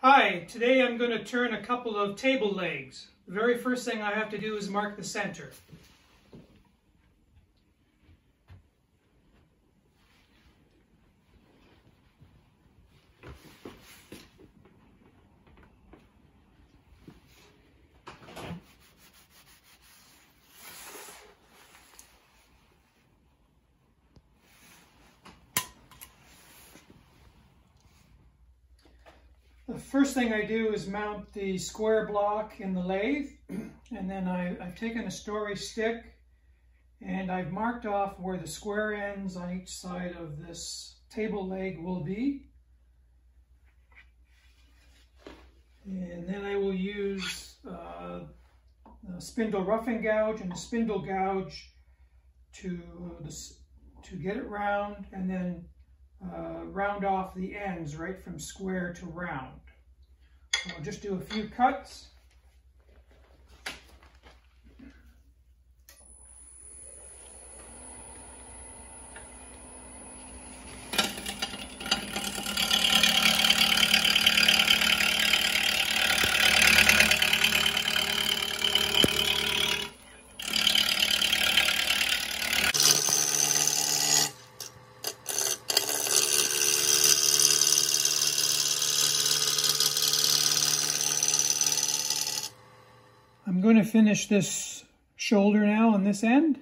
Hi, today I'm going to turn a couple of table legs. The very first thing I have to do is mark the center. The first thing I do is mount the square block in the lathe and then I, have taken a story stick and I've marked off where the square ends on each side of this table leg will be. And then I will use uh, a spindle roughing gouge and a spindle gouge to, to get it round and then uh, round off the ends right from square to round. So I'll just do a few cuts. Finish this shoulder now on this end.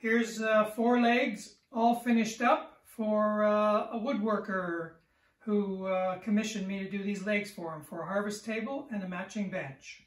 Here's uh, four legs all finished up for uh, a woodworker who uh, commissioned me to do these legs for him for a harvest table and a matching bench.